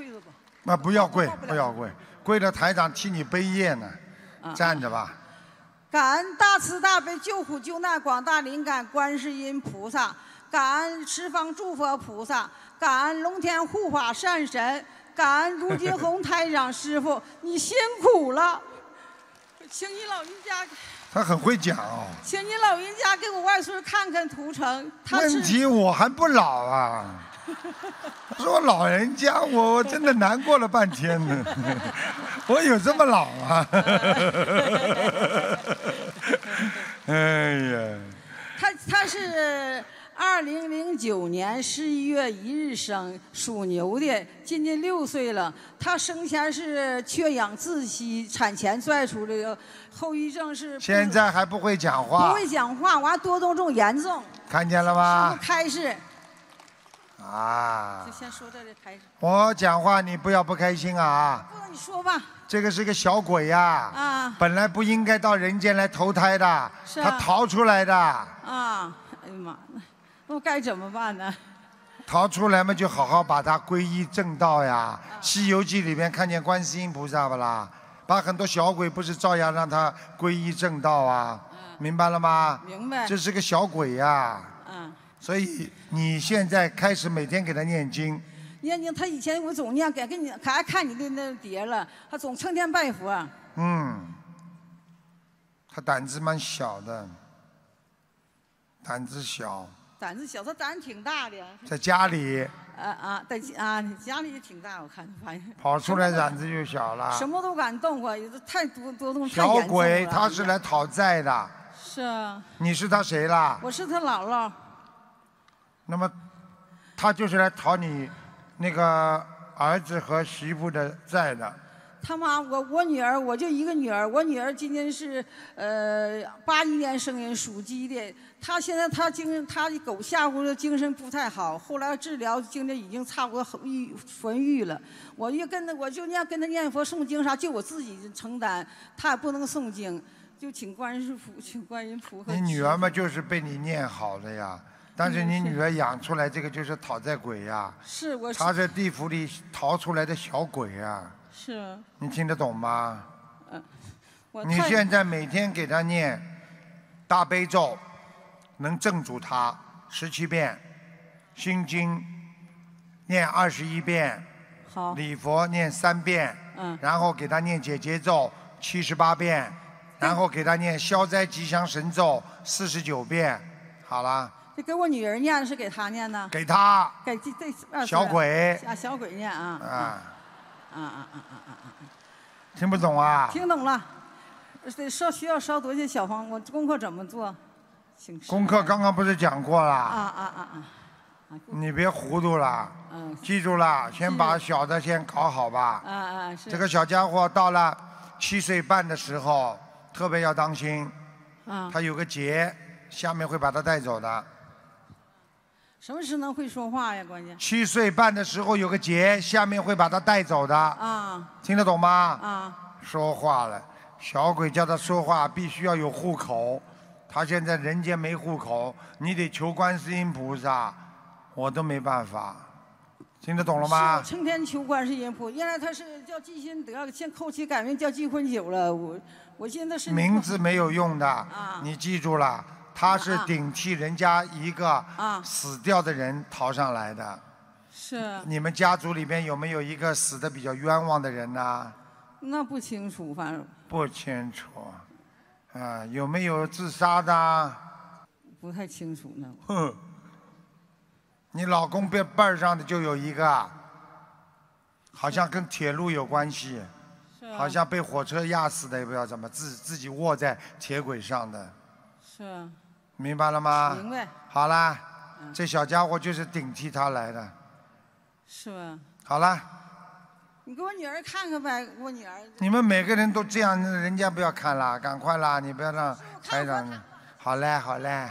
跪着吧。那不要跪，不要跪，跪着台长替你背业呢。啊站着吧，感恩大慈大悲救苦救难广大灵感观世音菩萨，感恩十方诸佛菩萨，感恩龙天护法善神，感恩卢金红台长师傅，你辛苦了，请你老人家，他很会讲哦。请你老人家给我外孙看看图腾，他是问题我还不老啊。他说老人家，我我真的难过了半天呢。我有这么老啊？哎呀，他他是二零零九年十一月一日生，属牛的，今年六岁了。他生前是缺氧窒息，产前拽出来的，后遗症是现在还不会讲话不，会讲话，完多动症严重。看见了师吗？开示，啊就，先说这台上。我讲话你不要不开心啊！不能你说吧，这个是个小鬼呀、啊本来不应该到人间来投胎的，是啊他逃出来的，啊，哎呀妈，那那我该怎么办呢？逃出来嘛就好好把他皈依正道呀。嗯《西游记》里面看见观世音菩萨不啦？把很多小鬼不是照样让他皈依正道啊？明白了吗？嗯明白。这是个小鬼呀、嗯，所以你现在开始每天给他念经，念经，他以前我总念，给给你可爱看你的那碟了，他总成天拜佛。嗯，他胆子蛮小的，胆子小，胆子小，他胆子挺大的。在家里啊啊，在啊家里也挺大，我看反正。跑出来胆子就小了。什么都敢动过，有的太多多动太小鬼他是来讨债的，是啊，你是他谁啦？我是他姥姥。那么他就是来讨你那个儿子和媳妇的债的。他妈，我我女儿，我就一个女儿，我女儿今年是呃八一年生人，属鸡的。她现在她精她的狗吓唬的精神不太好，后来治疗精神已经差不多郁痊愈了。我就跟她我就念跟她念佛诵经啥，就我自己承担，她也不能诵经，就请观世菩请观音菩萨。你女儿嘛，就是被你念好的呀，但是你女儿养出来这个就是讨债鬼呀，是我是。她在地府里逃出来的小鬼呀，是。你听得懂吗？你现在每天给她念大悲咒，能镇住她十七遍，心经念二十一遍，好。礼佛念三遍，嗯。然后给她念解结咒七十八遍，然后给她念消灾吉祥神咒四十九遍，好了，这给我女儿念是给她念呢？给他给这这小鬼啊小鬼念啊啊，啊啊啊啊啊！听不懂啊？听懂了，得烧需要烧多些小方？我功课怎么做？请示功课刚刚不是讲过啊了？啊啊啊！你别糊涂了，嗯记住了，先把小的先搞好吧。啊啊是这个小家伙到了七岁半的时候，特别要当心，啊，他有个结，下面会把他带走的。什么时能会说话呀？关键。七岁半的时候有个结，下面会把他带走的，啊。听得懂吗？啊。说话了，小鬼叫他说话必须要有户口，他现在人间没户口，你得求观世音菩萨，我都没办法，听得懂了吗？成天求观世音菩萨，原来他是叫季新德，现后期改名叫季坤九了。我我现在是名字没有用的，啊。你记住了，他是啊。顶替人家一个啊。死掉的人逃上来的。是。你们家族里边有没有一个死的比较冤枉的人呢？那不清楚，反正。不清楚，啊，有没有自杀的？不太清楚呢。哼，你老公辈辈儿上的就有一个，好像跟铁路有关系，是。啊好像被火车压死的，也不知道怎么自自己卧在铁轨上的，是。啊明白了吗？明白好啦，嗯这小家伙就是顶替他来的。是吧？好啦，你给我女儿看看呗，我女儿你们每个人都这样，人家不要看啦，赶快啦，你不要让台长。好嘞，好嘞，